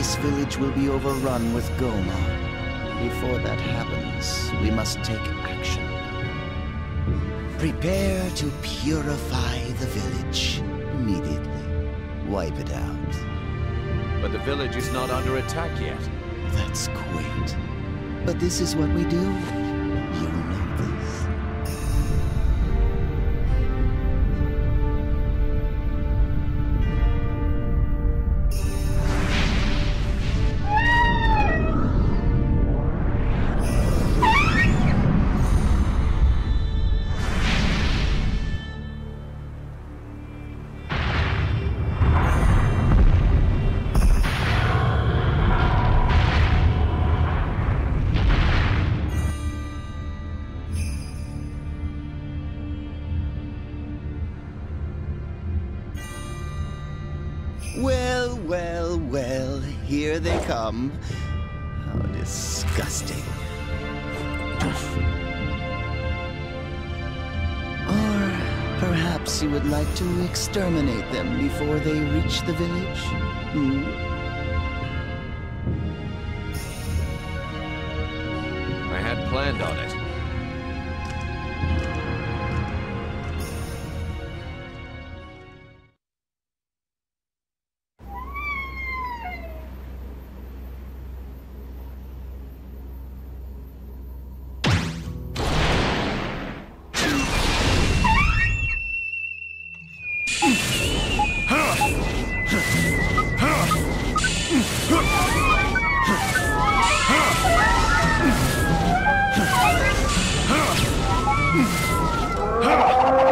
village will be overrun with Gohma. Before that happens, we must take action. Prepare to purify the village immediately. Wipe it out. But the village is not under attack yet. That's quaint. But this is what we do. Well, well, well, here they come. How disgusting. Or perhaps you would like to exterminate them before they reach the village? Hmm? And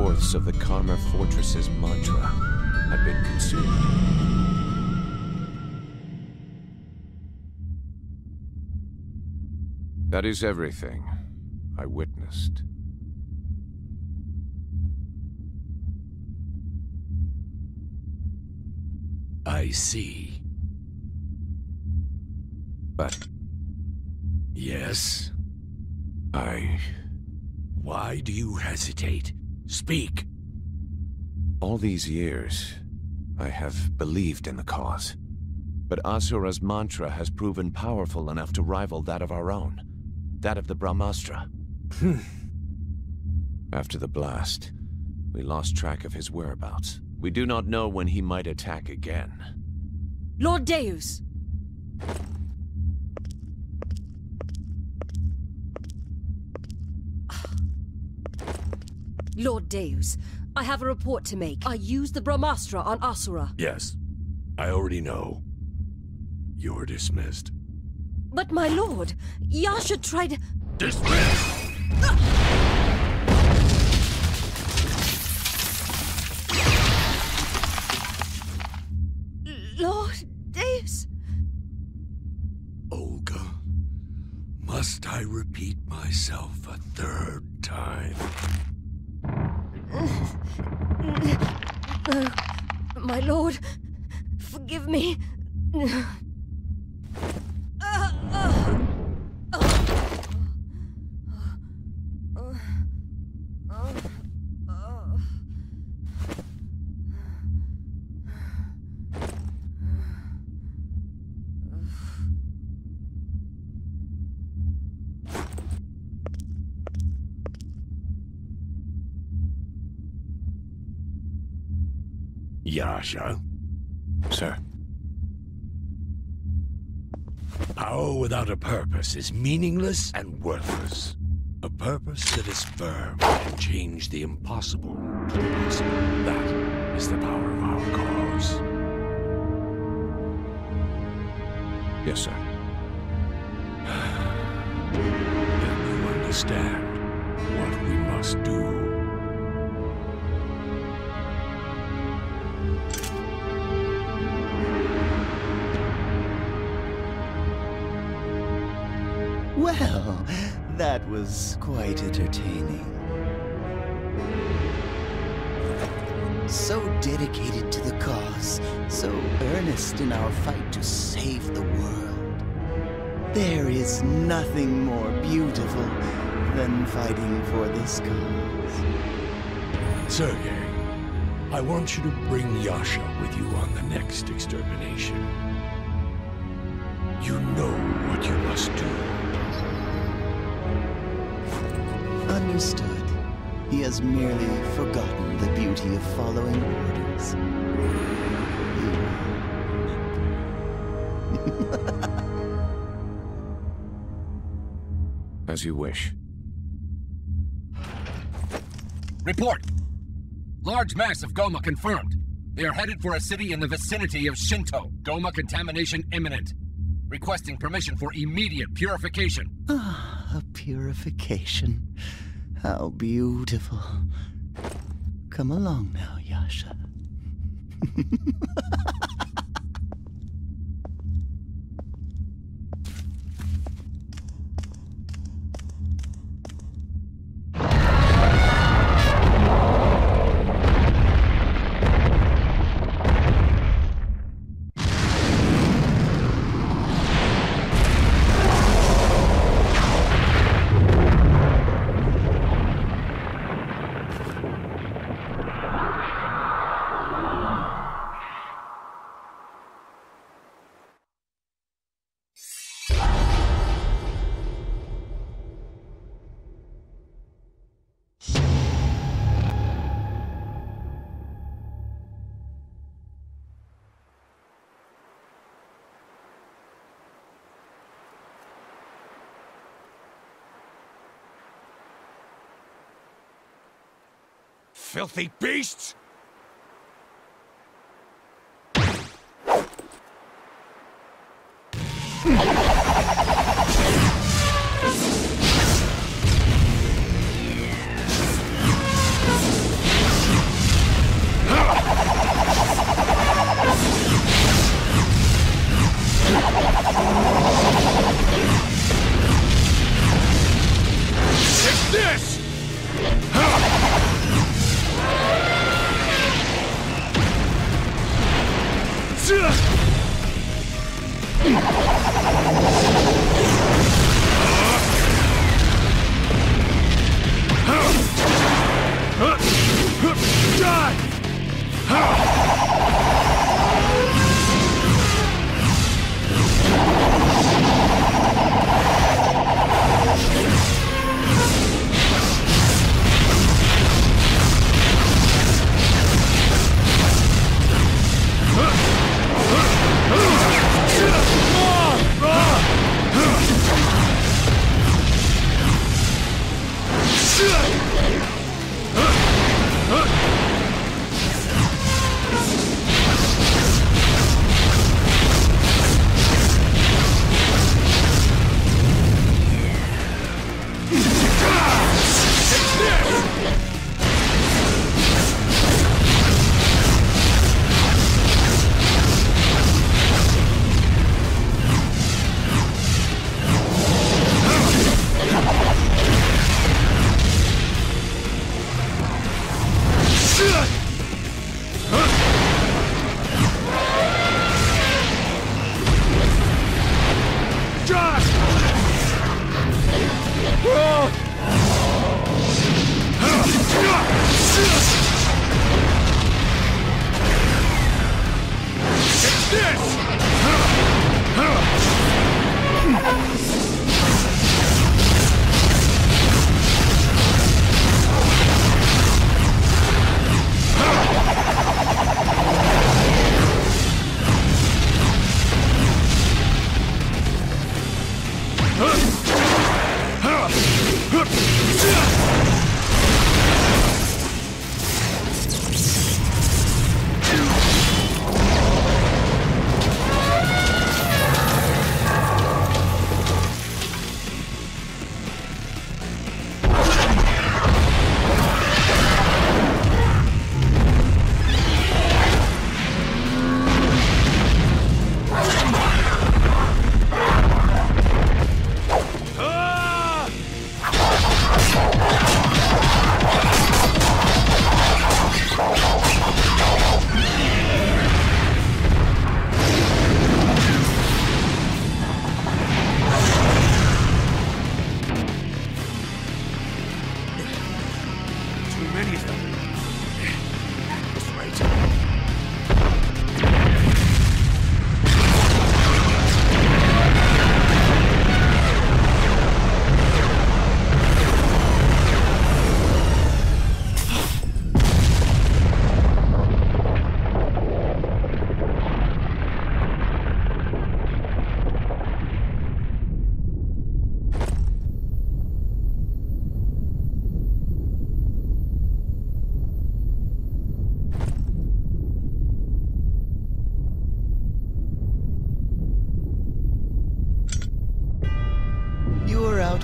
three-fourths of the Karma Fortress's mantra had been consumed. That is everything I witnessed. I see. But Yes? I... Why do you hesitate? Speak. All these years, I have believed in the cause. But Asura's mantra has proven powerful enough to rival that of our own. That of the Brahmastra. Hmm. After the blast, we lost track of his whereabouts. We do not know when he might attack again. Lord Deus! Lord Deus, I have a report to make. I used the Brahmastra on Asura. Yes. I already know. You're dismissed. But my lord, Yasha tried... Dismissed! Lord Deus? Olga, must I repeat myself a third time? No, my lord, forgive me. Yasha. Sir. Power without a purpose is meaningless and worthless. A purpose that is firm can change the impossible to possible. That is the power of our cause. Yes, sir. Then you understand what we must do. Well, that was quite entertaining. So dedicated to the cause, so earnest in our fight to save the world. There is nothing more beautiful than fighting for this cause. Sergei, I want you to bring Yasha with you on the next extermination. You know what you must do. Understood. He has merely forgotten the beauty of following orders. As you wish. Report! Large mass of Gohma confirmed. They are headed for a city in the vicinity of Shinto. Gohma contamination imminent. Requesting permission for immediate purification. Ah, a purification. How beautiful. Come along now, Yasha. Filthy beasts! Ugh!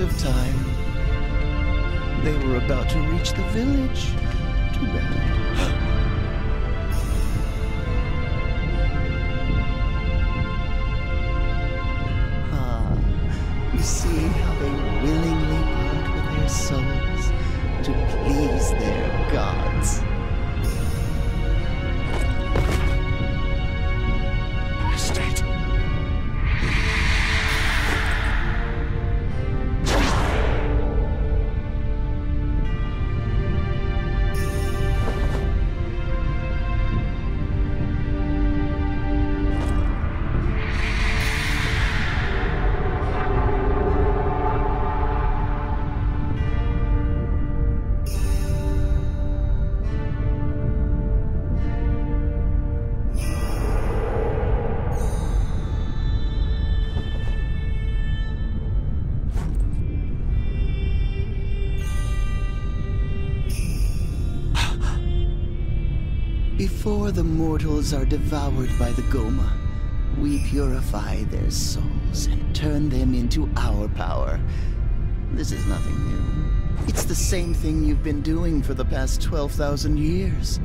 Of time. They were about to reach the village. Too bad. Before the mortals are devoured by the Gohma, we purify their souls and turn them into our power. This is nothing new. It's the same thing you've been doing for the past 12,000 years.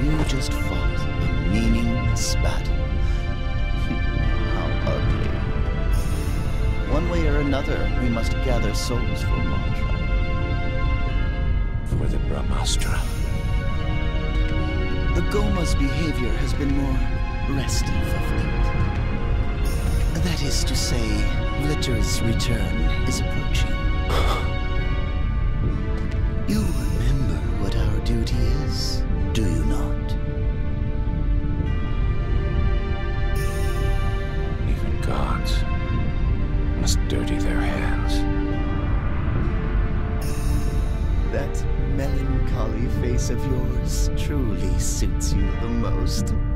You just fought a meaningless battle. How ugly. One way or another, we must gather souls for Mantra. For the Brahmastra. The Gohma's behavior has been more restive of late. That is to say, Vlitra's return is approaching. You remember what our duty is, do you not? Of yours truly suits you the most.